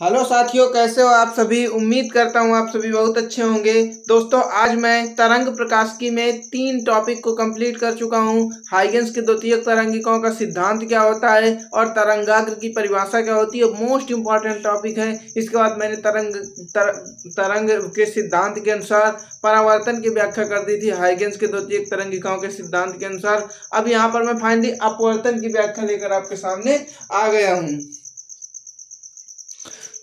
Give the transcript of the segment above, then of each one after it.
Hello साथियों कैसे हो आप सभी? उम्मीद करता हूँ आप सभी बहुत अच्छे होंगे। दोस्तों आज मैं तरंग प्रकाशिकी में तीन टॉपिक को कंप्लीट कर चुका हूँ। हाइगेंस के द्वितीय तरंगिकों का सिद्धांत क्या होता है और तरंगाग्र की परिभाषा क्या होती है? मोस्ट इंपॉर्टेंट टॉपिक है। इसके बाद मैंने तरंग तर, तरंग के सिद्धांत के अनुसार परावर्तन की व्याख्या कर दी थी हाइगेंस के द्वितीय तरंगिकाओं के सिद्धांत के अनुसार। अब यहाँ पर मैं फाइनली अपवर्तन की व्याख्या लेकर आपके सामने आ गया हूँ।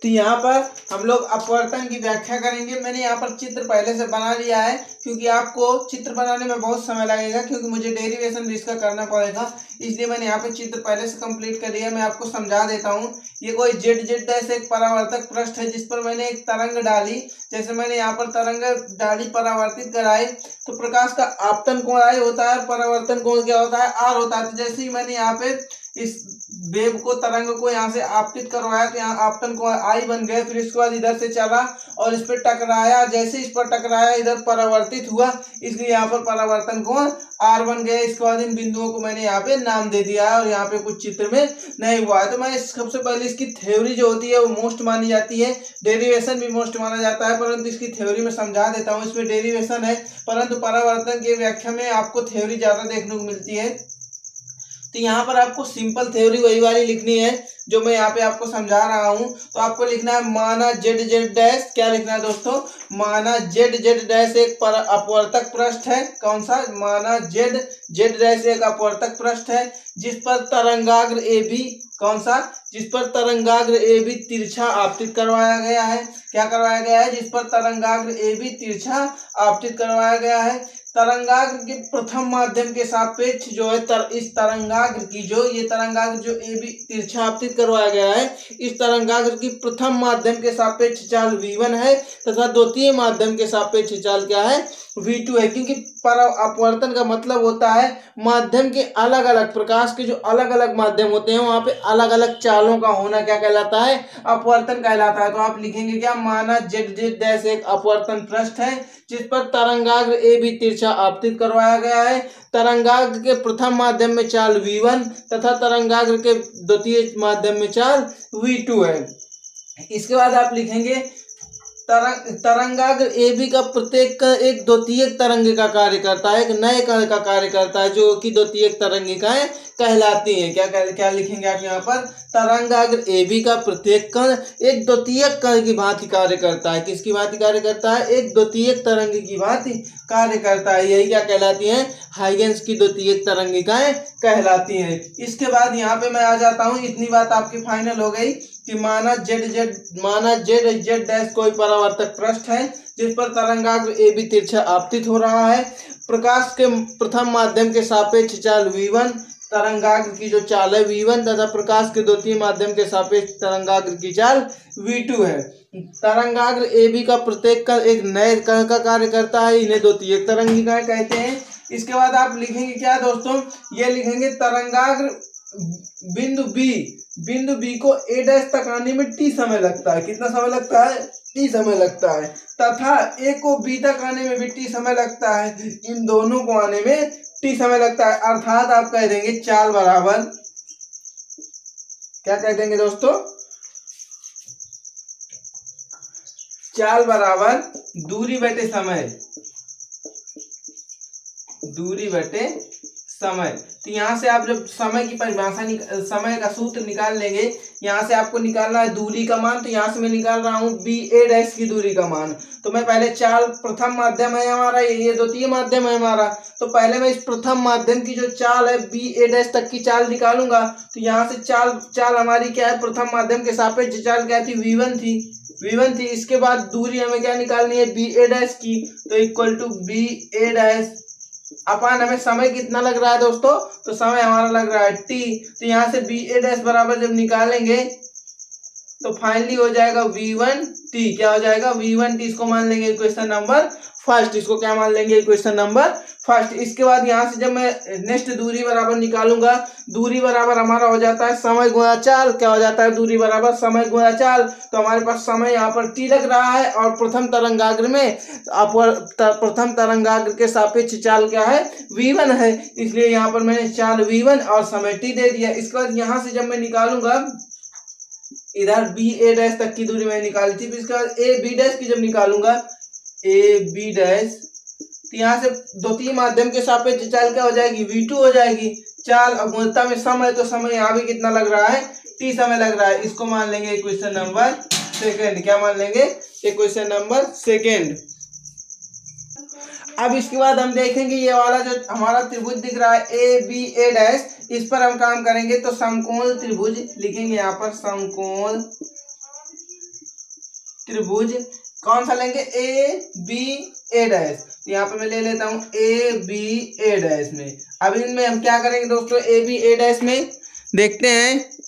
तो यहाँ पर हम लोग अपवर्तन की व्याख्या करेंगे। मैंने यहाँ पर चित्र पहले से बना लिया है, क्योंकि आपको चित्र बनाने में बहुत समय लगेगा, क्योंकि मुझे डेरिवेशन भी इसका करना पड़ेगा। इसलिए मैंने यहाँ पे चित्र पहले से कंप्लीट कर लिया मैं आपको समझा देता हूँ। ये कोई जेड जेड ऐसे एक परावर्तक पृष्ठ है, जिस पर मैंने एक तरंग डाली। जैसे मैंने यहाँ पर तरंग डाली, परावर्तित कराई तो प्रकाश का आपतन कोण आय होता है, परावर्तन कोण क्या होता है? आर होता है। तो जैसे ही मैंने यहाँ पे इस वेव को तरंग को यहाँ से आपतित करवाया तो यहाँ आपतन को आई बन गए, फिर इसके बाद इधर से चला और इस पर टकराया, जैसे इस पर टकराया, इधर परावर्तित हुआ, इसलिए यहाँ पर परावर्तन कोण आर बन गया। इसके बाद इन बिंदुओं को मैंने यहाँ पे नाम दे दिया है और यहाँ पे कुछ चित्र में नहीं हुआ है। तो मैं सबसे पहले इसकी थ्योरी जो होती है, वो मोस्ट मानी जाती है। डेरिवेशन भी मोस्ट माना जाता है, परंतु इसकी थ्योरी में समझा देता हूँ। इसमें डेरिवेशन है, परंतु परावर्तन की व्याख्या में आपको थ्योरी ज़्यादा देखने को मिलती है। तो यहाँ पर आपको सिंपल थ्योरी वही वाली लिखनी है, जो मैं यहाँ पे आपको समझा रहा हूँ। तो आपको लिखना है माना जेड जेड डैश। क्या लिखना है दोस्तों? माना जेड जेड डैश एक पर अपवर्तक पृष्ठ है। कौन सा? माना जेड जेड डैश एक अपवर्तक पृष्ठ है, जिस पर तरंगाग्र ए बी, कौन सा? जिस पर तरंगाग्र ए बी तिरछा आपतित करवाया गया है। क्या करवाया गया है? जिस पर तरंगाग्र ए बी तिरछा आपतित करवाया गया है। तरंगाग्र के प्रथम माध्यम के सापेक्ष जो है तर, इस तरंगाग्र की जो ये तरंगाग्र जो ए बी तिरछा आपतित करवाया गया है इस तरंगाग्र की प्रथम माध्यम के सापेक्ष चाल वी वन है तथा द्वितीय माध्यम के सापेक्ष चाल क्या है? वी टू है क्योंकि पर अपवर्तन का मतलब होता है माध्यम के अलग अलग प्रकाश के जो अलग अलग माध्यम होते हैं, वहाँ पे अलग अलग चालों का होना क्या कहलाता है? अपवर्तन कहलाता है। तो आप लिखेंगे क्या? माना जेड जेड डैश एक अपवर्तन पृष्ठ है, जिस पर तरंगाग्र ए बी तिरछा आपतित करवाया गया है। तरंगाग्र के प्रथम माध्यम में चाल वी वन तथा तरंगाग्र के द्वितीय माध्यम में चाल वी टू है। इसके बाद आप लिखेंगे तरंग तरंगाग्र ए बी का प्रत्येक एक द्वितीय तरंग का कार्य करता है एक नए कण का कार्य करता है जो कि द्वितीय तरंगिकाएँ कहलाती हैं। क्या क्या, क्या लिखेंगे आप यहाँ पर? तरंगाग्र ए बी का प्रत्येक कण एक द्वितीय कण की भांति कार्य करता है। किसकी भांति कार्य करता है? एक द्वितीय तरंग की भांति कार्य करता है। यही क्या कहलाती हैं? हाइगेंस की द्वितीय तरंगिकाएँ कहलाती हैं। इसके बाद यहाँ पे मैं आ जाता हूँ। इतनी बात आपकी फाइनल हो गई कि माना जेड जेड, माना जेड जेड डैश कोई परावर्तक पृष्ठ है, जिस पर तरंगाग्र ए बी तिरछा आपतित हो रहा है। प्रकाश के प्रथम माध्यम के सापेक्ष चाल वी वन तरंगाग्र की जो चाल है वी वन तथा प्रकाश के द्वितीय माध्यम के सापेक्ष तरंगाग्र की चाल वी टू है। तरंगाग्र ए बी का प्रत्येक का एक नए कण का कार्य करता है, इन्हें द्वितीय तरंगिकाएँ कहते हैं। इसके बाद आप लिखेंगे क्या दोस्तों? ये लिखेंगे तरंगाग्र बिंदु बी बिंदु बी को ए डैश तक आने में टी समय लगता है। कितना समय लगता है? टी समय लगता है। तथा ए को बी तक आने में भी टी समय लगता है। इन दोनों को आने में टी समय लगता है। अर्थात आप कह देंगे चाल बराबर। क्या कह देंगे दोस्तों? चाल बराबर दूरी बटे समय। दूरी बटे समय। तो यहाँ से आप जब समय की परिभाषा समय का सूत्र निकाल लेंगे, यहाँ से आपको निकालना है दूरी का मान तो यहाँ से मैं निकाल रहा हूँ बी ए डैश की दूरी का मान। तो मैं पहले चाल प्रथम माध्यम है हमारा, ये द्वितीय माध्यम है हमारा। तो पहले मैं इस प्रथम माध्यम की जो चाल है बी ए डैश तक की चाल निकालूँगा। तो यहाँ से चाल चाल हमारी क्या है? प्रथम माध्यम के सापेक्ष चाल क्या थी? वी वन थी। वी वन थी इसके बाद दूरी हमें क्या निकालनी है? बी ए डैश की। तो equal to B A dash upon हमें समय कितना लग रहा है दोस्तों? तो समय हमारा लग रहा है टी तो यहाँ से बी ए डैश बराबर जब निकालेंगे तो फाइनली हो जाएगा वी वन टी क्या हो जाएगा? वी वन टी इसको मान लेंगे क्वेश्चन नंबर फ़र्स्ट इसको क्या मान लेंगे? क्वेश्चन नंबर फ़र्स्ट इसके बाद यहाँ से जब मैं नेक्स्ट दूरी बराबर निकालूँगा, दूरी बराबर हमारा हो जाता है समय गुणा चाल. क्या हो जाता है? दूरी बराबर समय गुणा चाल. तो हमारे पास समय यहाँ पर टी लग रहा है और प्रथम तरंगाग्र में अपर प्रथम तरंगाग्र के सापेक्ष चाल क्या है? वी वन है. इसलिए यहाँ पर मैंने चाल वी वन और समय टी दे दिया. इसके बाद यहाँ से जब मैं निकालूँगा इधर बी ए डैश तक की दूरी मैंने निकाली थी, फिर इसके बाद ए बी डैश की जब निकालूँगा ए बी डैश तो यहाँ से दो तीन माध्यम के सापेक्ष चाल क्या हो जाएगी? वी टू हो जाएगी। चाल अब गुणता में समय तो समय यहाँ भी कितना लग रहा है? टी समय लग रहा है। इसको मान लेंगे क्वेश्चन नंबर सेकेंड क्या मान लेंगे? क्वेश्चन नंबर सेकेंड अब इसके बाद हम देखेंगे ये वाला जो हमारा त्रिभुज दिख रहा है ए बी ए डैश इस पर हम काम करेंगे तो समकोण त्रिभुज लिखेंगे यहाँ पर, समकोण त्रिभुज। कौन सा लेंगे? ए बी ए डैश यहाँ पे मैं ले लेता हूँ ए बी ए डैश में। अब इनमें हम क्या करेंगे दोस्तों? ए बी ए डैश में देखते हैं।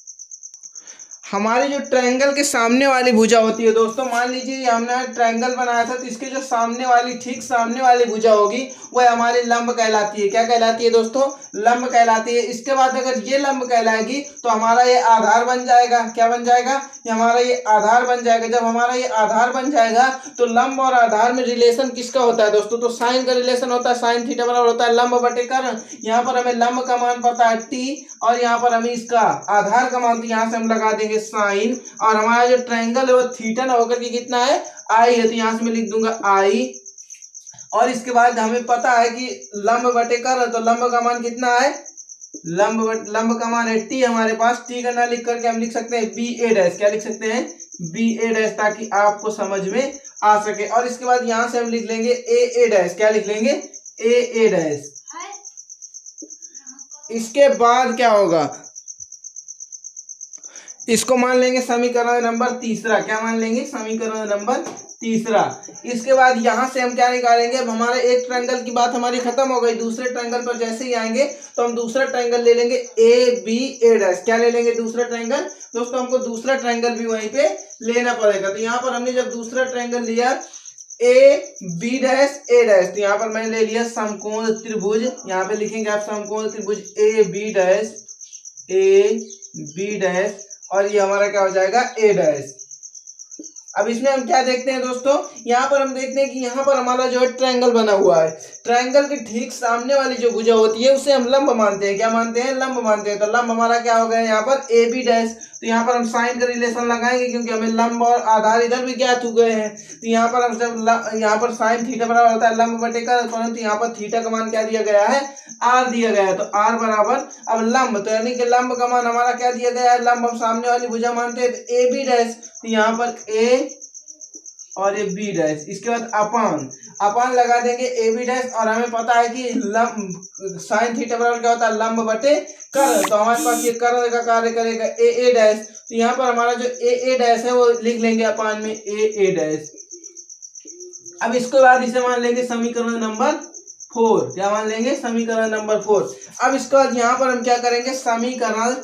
हमारी जो ट्रायंगल के सामने वाली भुजा होती है, दोस्तों, मान लीजिए हमने ट्रायंगल बनाया था तो इसके जो सामने वाली, ठीक सामने वाली भुजा होगी, वह हमारी लंब कहलाती है। क्या कहलाती है, दोस्तों? लंब कहलाती है। इसके बाद अगर ये लंब कहलाएगी तो हमारा ये आधार बन जाएगा। क्या बन जाएगा? ये हमारा ये आधार बन जाएगा। जब हमारा ये आधार बन जाएगा तो लंब और आधार में रिलेशन किसका होता है, दोस्तों? तो साइन का रिलेशन होता है। साइन थीटा बराबर होता है लंब बटे कर यहाँ पर हमें लंब का मान पता है टी और यहाँ पर हमें इसका आधार का मान तो यहाँ से हम लगा देंगे साइन और हमारा जो ट्रायंगल है वो थीटा ना होकर के कितना है? आई है तो यहाँ से मैं लिख दूँगा आई और इसके बाद हमें पता है कि लंब बटे कर तो लंब का मान कितना है? लंब लंब का मान है टी हमारे पास. टी का ना लिख करके हम लिख सकते हैं बी ए डैश क्या लिख सकते हैं? बी ए डैश ताकि आपको समझ में आ सके. और इसके बाद यहाँ से हम लिख लेंगे ए ए डैश क्या लिख लेंगे? ए ए डैश इसके बाद क्या होगा? इसको मान लेंगे समीकरण नंबर तीसरा। क्या मान लेंगे? समीकरण नंबर तीसरा। इसके बाद यहाँ से हम क्या निकालेंगे? अब हमारे एक ट्रायंगल की बात हमारी खत्म हो गई। दूसरे ट्रायंगल पर जैसे ही आएँगे तो हम दूसरा ट्रायंगल ले लेंगे ए बी ए डैश क्या ले लेंगे दूसरा ट्रायंगल दोस्तों, हमको दूसरा ट्रायंगल भी वहीं पे लेना पड़ेगा। तो यहाँ पर हमने जब दूसरा ट्रायंगल लिया A B dash A dash तो यहाँ पर मैंने ले लिया समकोण त्रिभुज। यहाँ पे लिखेंगे आप समकोण त्रिभुज A B dash A B dash और ये हमारा क्या हो जाएगा? ए डैश अब इसमें हम क्या देखते हैं दोस्तों? यहाँ पर हम देखते हैं कि यहाँ पर हमारा जो है ट्रायंगल बना हुआ है। ट्रायंगल के ठीक सामने वाली जो भुजा होती है, उसे हम लंब मानते हैं। क्या मानते हैं? लंब मानते हैं। तो लंब हमारा क्या हो गया यहाँ पर? ए बी डैश तो यहाँ पर हम साइन का रिलेशन लगाएँगे क्योंकि हमें लंब और आधार इधर भी ज्ञात हो गए हैं। तो यहाँ पर हम जब यहाँ पर साइन थीटा बराबर होता है लंब बटे का, परंतु यहाँ पर थीटा का मान क्या दिया गया है? आर दिया गया है। तो आर बराबर, अब लंब तो यानी कि लंब का मान हमारा क्या दिया गया है? लंब हम सामने वाली भुजा मानते हैं ए बी डैश तो यहाँ पर ए और ये बी डैश इसके बाद अपान। अपान लगा देंगे ए बी डैश और हमें पता है कि लंब साइन थीटा बराबर क्या होता है? लंब बटे कर तो हमारे पास ये कर का कार्य करेगा ए ए डैश तो यहाँ पर हमारा जो ए ए डैश है, वो लिख लेंगे अपान में ए ए डैश अब इसके बाद इसे मान लेंगे समीकरण नंबर फोर क्या मान लेंगे? समीकरण नंबर फोर अब इसके बाद यहाँ पर हम क्या करेंगे? समीकरण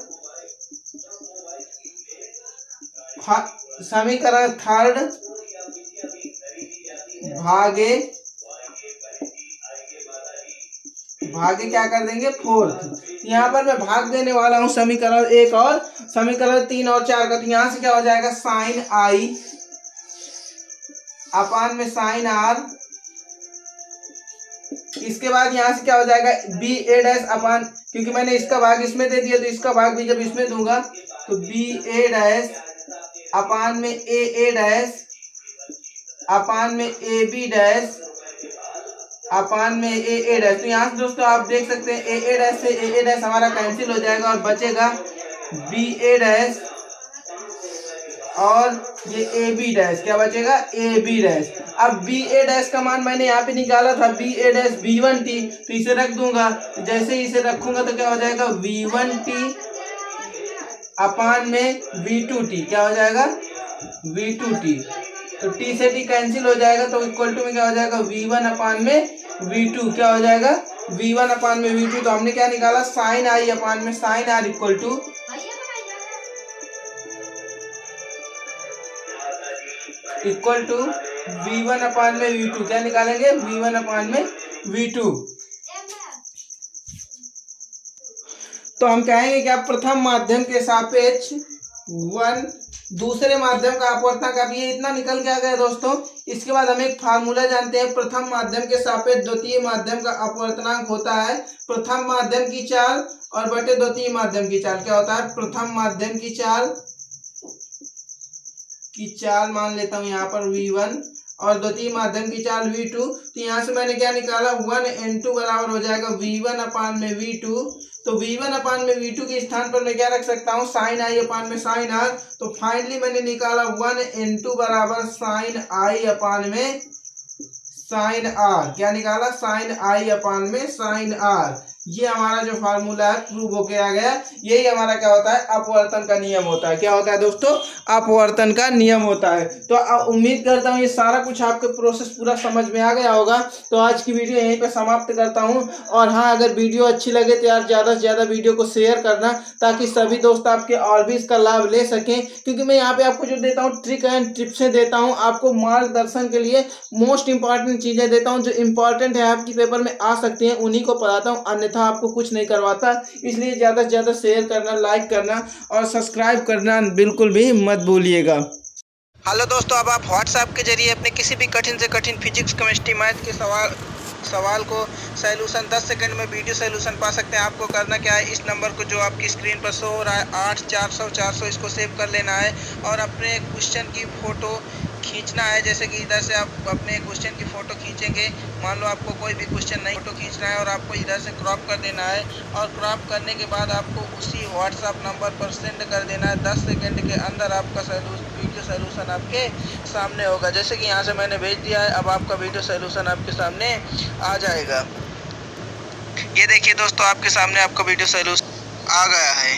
समीकरण थर्ड भागे भागे क्या कर देंगे? फोर्थ। यहाँ पर मैं भाग देने वाला हूँ समीकरण एक और। समीकरण तीन और चार का तो यहाँ से क्या हो जाएगा? साइन आई अपान में साइन आर इसके बाद यहाँ से क्या हो जाएगा? बी ए डैश अपान, क्योंकि मैंने इसका भाग इसमें दे दिया तो इसका भाग भी जब इसमें दूँगा तो बी ए डैश अपान में ए ए डैश अपान में ए बी डैश अपान में ए ए डैश तो यहाँ से दोस्तों आप देख सकते हैं ए ए डैश से ए ए डैश हमारा कैंसिल हो जाएगा और बचेगा बी ए डैश और ये ए बी डैश क्या बचेगा? ए बी डैश अब बी ए डैश का मान मैंने यहाँ पे निकाला था B A dash B one T तो इसे रख दूँगा. जैसे ही इसे रखूँगा तो क्या हो जाएगा? वी वन टी अपान में बी टू टी क्या हो जाएगा? बी टू टी तो टी से टी कैंसिल हो जाएगा तो इक्वल टू में क्या हो जाएगा? वी वन अपान में वी टू क्या हो जाएगा? वी वन अपान में वी टू तो हमने क्या निकाला? साइन आई अपान में sine R equal to equal to V one upon में वी टू क्या निकालेंगे? वी वन अपान में वी टू तो हम कहेंगे कि आप प्रथम माध्यम के सापेक्ष वन दूसरे माध्यम का अपवर्तक अब ये इतना निकल के आ गया दोस्तों? इसके बाद हम एक फार्मूला जानते हैं। प्रथम माध्यम के सापेक्ष द्वितीय माध्यम का अपवर्तनांक होता है। प्रथम माध्यम की चाल और बटे द्वितीय माध्यम की चाल। क्या होता है? प्रथम माध्यम की चाल की चाल मान लेता हूँ यहाँ पर वी और द्वितीय माध्यम की चाल वी तो यहाँ से मैंने क्या निकाला? वन एन टू बराबर हो जाएगा वी वन अपान में वी टू तो वी वन अपान में वी टू के स्थान पर मैं क्या रख सकता हूँ? साइन आई अपान में साइन आर तो फाइनली मैंने निकाला वन एन टू बराबर साइन आई अपान में साइन आर क्या निकाला? साइन आई अपान में साइन आर ये हमारा जो फार्मूला है प्रूव होके आ गया। यही हमारा क्या होता है? अपवर्तन का नियम होता है। क्या होता है दोस्तों? अपवर्तन का नियम होता है। तो उम्मीद करता हूँ ये सारा कुछ आपके प्रोसेस पूरा समझ में आ गया होगा। तो आज की वीडियो यहीं पे समाप्त करता हूँ। और हाँ अगर वीडियो अच्छी लगे तो यार ज़्यादा से ज़्यादा वीडियो को शेयर करना, ताकि सभी दोस्त आपके और भी इसका लाभ ले सकें। क्योंकि मैं यहाँ पे आपको जो देता हूँ ट्रिक एंड टिप्सें देता हूँ। आपको मार्गदर्शन के लिए मोस्ट इंपॉर्टेंट चीज़ें देता हूँ, जो इंपॉर्टेंट है आपकी पेपर में आ सकती हैं, उन्हीं को पढ़ाता हूँ। अन्यथा अन्यथा आपको कुछ नहीं करवाता। इसलिए ज़्यादा से ज़्यादा शेयर करना लाइक करना और सब्सक्राइब करना बिल्कुल भी मत भूलिएगा। हेलो दोस्तों, अब आप व्हाट्सएप के ज़रिए अपने किसी भी कठिन से कठिन फिजिक्स केमिस्ट्री मैथ के सवाल सवाल को सैल्यूशन 10 सेकंड में वीडियो सैल्यूशन पा सकते हैं। आपको करना क्या है? इस नंबर को जो आपकी स्क्रीन पर शो हो रहा है, आठ, चार सौ चार सौ इसको सेव कर लेना है और अपने क्वेश्चन की फ़ोटो खींचना है, जैसे कि इधर से आप अपने क्वेश्चन की फ़ोटो खींचेंगे, मान लो आपको कोई भी क्वेश्चन नहीं फ़ोटो खींचना है और आपको इधर से क्रॉप कर देना है और क्रॉप करने के बाद आपको उसी व्हाट्सअप नंबर पर सेंड कर देना है। दस सेकेंड के अंदर आपका वीडियो सोल्यूशन आपके सामने होगा। जैसे कि यहाँ से मैंने भेज दिया है, अब आपका वीडियो सोल्यूशन आपके सामने आ जाएगा। ये देखिए दोस्तों, आपके सामने आपका वीडियो सोल्यूशन आ गया है।